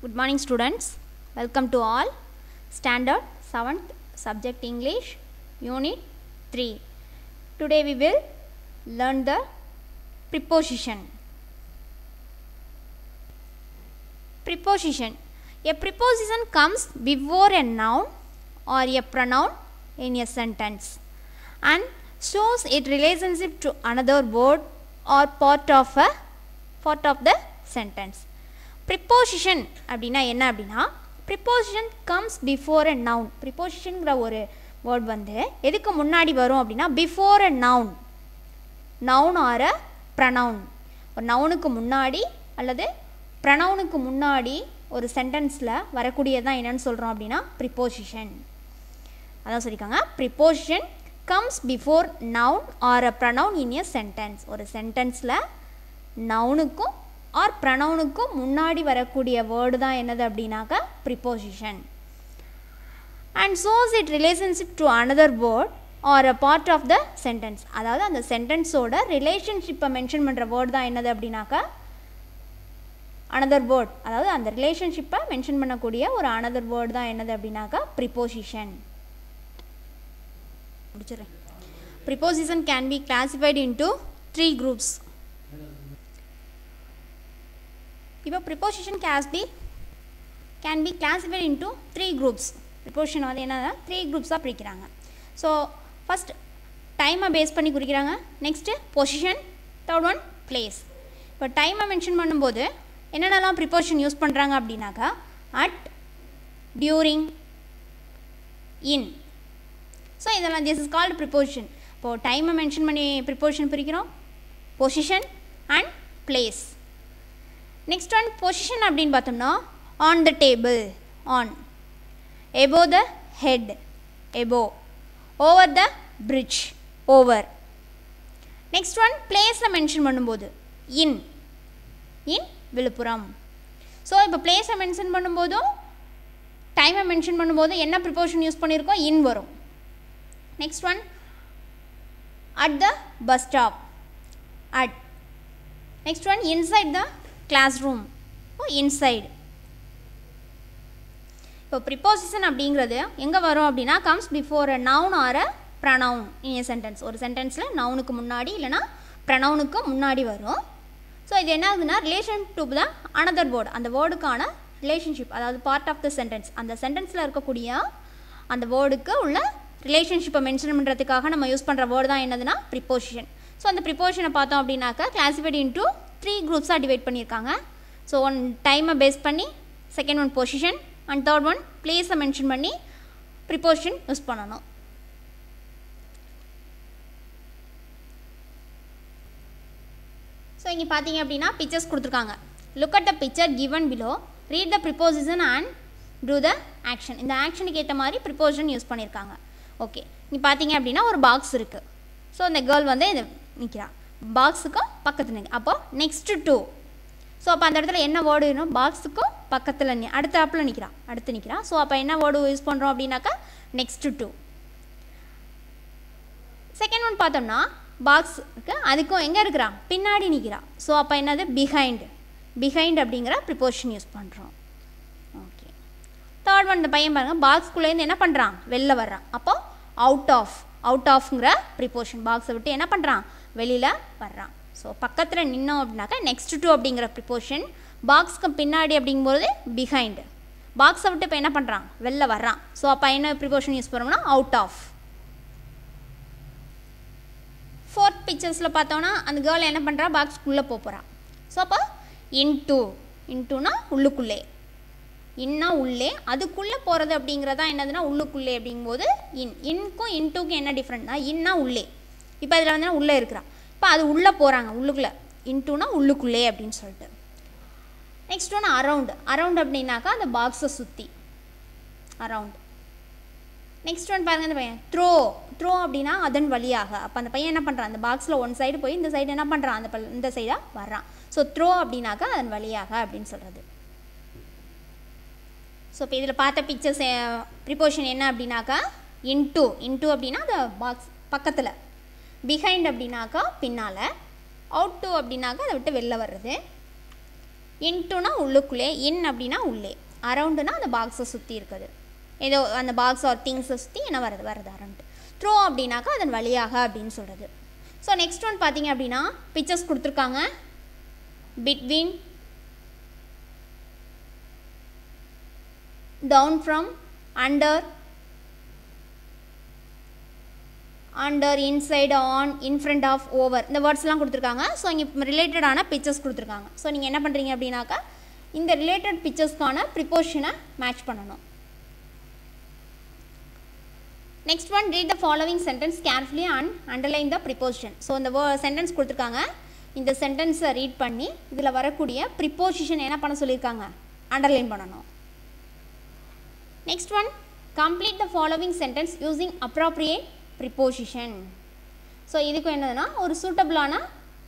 Good morning, students. Welcome to all. Standard 7th Subject English, Unit 3. Today we will learn the preposition. Preposition. A preposition comes before a noun or a pronoun in a sentence and shows its relationship to another word or part of a part of the sentence. Preposition அப்படின்னா என்ன அப்படின்னா preposition comes before a noun ப்ரிப்போசிஷனுங்கிற ஒரு word வந்து எதுக்கு முன்னாடி வரும் அப்படின்னா before a noun noun or a pronoun ஒரு நவுனுக்கு முன்னாடி அல்லது ப்ரனவுனுக்கு முன்னாடி ஒரு சென்டென்ஸில் வரக்கூடியதான் என்னென்னு சொல்கிறோம் அப்படின்னா ப்ரிப்போசிஷன் அதான் சொல்லியிருக்காங்க. Preposition comes before noun or a pronoun in a sentence ஒரு சென்டென்ஸில் நவுனுக்கும் ஆர் ப்ரனவுனுக்கும் முன்னாடி வரக்கூடிய வேர்டு தான் என்னது அப்படின்னாக்கா preposition and shows it relationship to another word or a part of the sentence அதாவது அந்த சென்டென்ஸோட ரிலேஷன்ஷிப்பை மென்ஷன் பண்ணுற வேர்டு தான் என்னது அப்படின்னாக்கா அனதர் வேர்ட் அதாவது அந்த ரிலேஷன்ஷிப்பை மென்ஷன் பண்ணக்கூடிய ஒரு அனதர் வேர்டு தான் என்னது அப்படின்னாக்கா ப்ரிப்போசிஷன் முடிச்சிடுறேன். Preposition can be classified into three groups இப்போ preposition case be can be classified into three groups preposition வந்து என்னன்னா த்ரீ குரூப்ஸாக பிரிக்கிறாங்க. ஸோ ஃபஸ்ட் டைமை பேஸ் பண்ணி குறிக்கிறாங்க. Next position third one place இப்போ டைமை மென்ஷன் பண்ணும்போது என்னென்னலாம் ப்ரிப்போஷன் யூஸ் பண்ணுறாங்க அப்படின்னாக்கா அட் டியூரிங் இன் ஸோ இதெல்லாம் திஸ் இஸ் கால்டு ப்ரிப்போஷன் இப்போது டைமை மென்ஷன் பண்ணி ப்ரிப்போஷன் பிரிக்கிறோம். Position and place next one position அப்படின்னு பார்த்தோம்னா on the table on above the head above over the bridge over next one பிளேஸில் மென்ஷன் பண்ணும்போது in in Villupuram. So இப்போ பிளேஸை மென்ஷன் பண்ணும்போதும் டைமை மென்ஷன் பண்ணும்போது என்ன ப்ரிப்போஷன் யூஸ் பண்ணியிருக்கோம் இன் வரும். Next one at the bus stop at next one inside the class room inside இப்போ ப்ரிப்போசிஷன் அப்படிங்கிறது எங்கே வரும் அப்படின்னா comes before a noun or a pronoun in a sentence ஒரு சென்டென்ஸில் நவுனுக்கு முன்னாடி இல்லைனா ப்ரனவுனுக்கு முன்னாடி வரும். ஸோ இது என்ன ஆகுதுன்னா relation to the another word அந்த வேர்டுக்கான ரிலேஷன்ஷிப் அதாவது பார்ட் ஆஃப் த சென்டென்ஸ் அந்த சென்டென்ஸில் இருக்கக்கூடிய அந்த வேர்டுக்கு உள்ள ரிலேஷன்ஷிப்பை மென்ஷன் பண்ணுறதுக்காக நம்ம யூஸ் பண்ணுற வேர்டு தான் என்னதுன்னா ப்ரிப்போசிஷன் ஸோ அந்த ப்ரிப்போஷனை பார்த்தோம் அப்படின்னாக்கா கிளாசிஃபைட் இன்டூ த்ரீ குரூப்ஸாக டிவைட் பண்ணியிருக்காங்க. ஸோ ஒன் டைமை பேஸ் பண்ணி second one position and third one பிளேஸை மென்ஷன் பண்ணி ப்ரிப்போஷன் யூஸ் பண்ணணும். ஸோ இங்கே பார்த்தீங்க அப்படின்னா பிக்சர்ஸ் கொடுத்துருக்காங்க. Look at the picture given below read the preposition and do the action இந்த ஆக்ஷனுக்கு ஏற்ற மாதிரி ப்ரிப்போசிஷன் யூஸ் பண்ணியிருக்காங்க. ஓகே இங்கே பார்த்தீங்க அப்படின்னா ஒரு பாக்ஸ் இருக்குது ஸோ அந்த கேர்ள் வந்து இது நிற்கிறா பாக்ஸுக்கும் பக்கத்தில் அப்போது நெக்ஸ்ட்டு டூ ஸோ அப்போ அந்த இடத்துல என்ன வேர்டு வேணும்? பாக்ஸுக்கும் பக்கத்தில் நி அடுத்த ஆப்பில் நிற்கிறான் அடுத்து நிற்கிறான் ஸோ அப்போ என்ன வேர்டு யூஸ் பண்ணுறோம் அப்படின்னாக்கா நெக்ஸ்ட்டு டூ செகண்ட் ஒன் பார்த்தோம்னா பாக்ஸுக்கு அதுக்கும் எங்கே இருக்கிறான்? பின்னாடி நிற்கிறான் ஸோ அப்போ என்னது? பிஹைண்ட் பிஹைண்ட் அப்படிங்கிற ப்ரிப்போர்ஷன் யூஸ் பண்ணுறோம் ஓகே தேர்ட் ஒன் இந்த பையன் பாருங்கள் பாக்ஸ்குள்ளேருந்து என்ன பண்ணுறான் வெளில வர்றான். அப்போ அவுட் ஆஃப் அவுட் ஆஃப்ங்கிற ப்ரிப்போஷன் பாக்ஸை விட்டு என்ன பண்ணுறான் வெளியில் வர்றான். ஸோ பக்கத்தில் நின்னோம் அப்படின்னாக்கா நெக்ஸ்ட் டூ அப்படிங்கிற ப்ரிப்போஷன் பாக்ஸ்க்கு பின்னாடி அப்படிங்கும்போது பிஹைண்டு பாக்ஸை விட்டு இப்போ என்ன பண்ணுறான் வெளில வர்றான். ஸோ அப்போ என்ன ப்ரிப்போஷன் யூஸ் பண்ணோம்னா அவுட் ஆஃப் ஃபோர்த் பிக்சர்ஸில் பார்த்தோன்னா அந்த கேர்ள் என்ன பண்ணுறா பாக்ஸ்க்குள்ளே போக போகிறான் ஸோ அப்போ இன்டூ இன்டூனா உள்ளுக்குள்ளே. இன்னா உள்ளே. அதுக்குள்ளே போகிறது அப்படிங்கிறதா என்னதுன்னா உள்ளுக்குள்ளே அப்படிங்கும்போது இன் இன்க்கும் இன்டூக்கும் என்ன டிஃப்ரெண்ட்னா இன்னா உள்ளே. இப்போ அதில் வந்து உள்ளே இருக்கிறான். இப்போ அது உள்ளே போகிறாங்க உள்ளுக்குள்ளே. இன்ட்டுனா உள்ளுக்குள்ளே அப்படின்னு சொல்லிட்டு. நெக்ஸ்ட் ஒன்று அரவுண்டு அரவுண்டு அப்படின்னாக்கா அந்த பாக்ஸை சுற்றி அரவுண்டு நெக்ஸ்ட் ஒன் பாருங்கள் இந்த பையன். த்ரோ த்ரோ அப்படின்னா அதன் வழியாக. அப்போ அந்த பையன் என்ன பண்ணுறான் அந்த பாக்ஸில் ஒன் சைடு போய் இந்த சைடு என்ன பண்ணுறான் அந்த ப இந்த சைடாக வர்றான். ஸோ த்ரோ அப்படின்னாக்கா அதன் வழியாக அப்படின்னு சொல்கிறது ஸோ இப்போ இதில் பார்த்த பிக்சர்ஸ் ப்ரிப்போஷன் என்ன அப்படின்னாக்கா? இன்டூ இன்டூ அப்படின்னா அந்த பாக்ஸ் பக்கத்தில். பிஹைண்ட் அப்படின்னாக்கா பின்னால் அவுட் டூ அப்படின்னாக்கா அதை விட்டு வெளில வர்றது. இன்ட்டுனா உள்ளுக்குள்ளே இன் அப்படின்னா உள்ளே. அரவுண்டுனா அந்த பாக்ஸை சுற்றி இருக்குது. ஏதோ அந்த பாக்ஸ் ஆர் திங்ஸை சுற்றி என்ன வருது வருது அரவுண்டு த்ரோ அப்படின்னாக்கா அதன் வழியாக அப்படின்னு சொல்கிறது ஸோ நெக்ஸ்ட் ஒன் பார்த்தீங்க அப்படின்னா பிக்சர்ஸ் கொடுத்துருக்காங்க. Between down from under under inside on in front of over இந்த வேர்ட்ஸ்லாம் கொடுத்துருக்காங்க. ஸோ இங்கே ரிலேட்டடான பிக்சர்ஸ் கொடுத்துருக்காங்க. ஸோ நீங்கள் என்ன பண்ணுறீங்க அப்படின்னாக்கா இந்த ரிலேட்டட் பிக்சர்ஸ்க்கான ப்ரிப்போஷனை மேட்ச் பண்ணணும். Next one read the following sentence carefully and underline the preposition so இந்த சென்டென்ஸ் கொடுத்துருக்காங்க. இந்த சென்டென்ஸை ரீட் பண்ணி இதில் வரக்கூடிய ப்ரிப்போசிஷன் என்ன பண்ண சொல்லியிருக்காங்க? அண்டர்லைன் பண்ணணும். Next one complete the following sentence using appropriate preposition so இதுக்கு என்னதுன்னா ஒரு சூட்டபிளான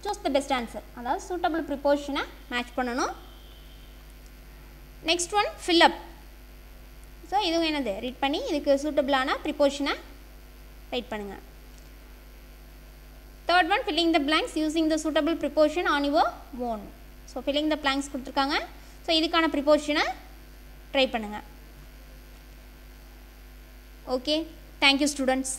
சூஸ் த பெஸ்ட் ஆன்சர் அதாவது சூட்டபிள் ப்ரிப்போசிஷனை மேட்ச் பண்ணணும். Next one fill up so இதுவும் என்னது? ரீட் பண்ணி இதுக்கு சூட்டபிளான ப்ரிப்போஷனை ரைட் பண்ணுங்கள் third one filling the blanks using the suitable preposition on your own so filling the blanks கொடுத்துருக்காங்க. ஸோ இதுக்கான ப்ரிப்போஷனை ட்ரை பண்ணுங்கள் ஓகே தேங்க்யூ ஸ்டூடெண்ட்ஸ்